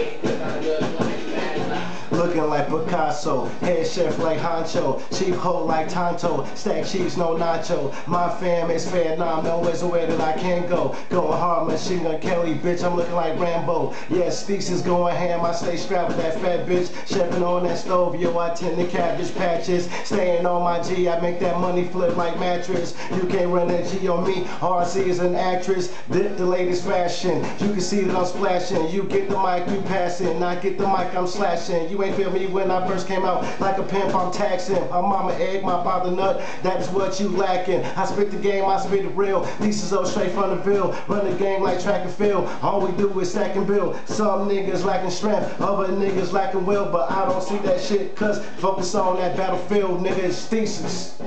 Thank you. Picasso. Head chef like Honcho. Cheap hoe like Tonto. Stack cheese, no nacho. My fam is Vietnam. Nowhere's aware that I can go. Going hard, machine gun Kelly, bitch. I'm looking like Rambo. Yeah, Steaks is going ham. I stay strapped with that fat bitch. Chefing on that stove. Yo, I tend to cabbage patches. Staying on my G. I make that money flip like mattress. You can't run that G on me. RC is an actress. Dip the latest fashion. You can see that I'm splashing. You get the mic, you passing. I get the mic, I'm slashing. You ain't feel me when I first came out like a pimp. I'm taxing. My mama egg, my father nut. That is what you lacking. I spit the game, I spit it real. Pieces up straight from the bill. Run the game like track and field. All we do is stack and build. Some niggas lacking strength, other niggas lacking will. But I don't see that shit cause focus on that battlefield, nigga. It's thesis.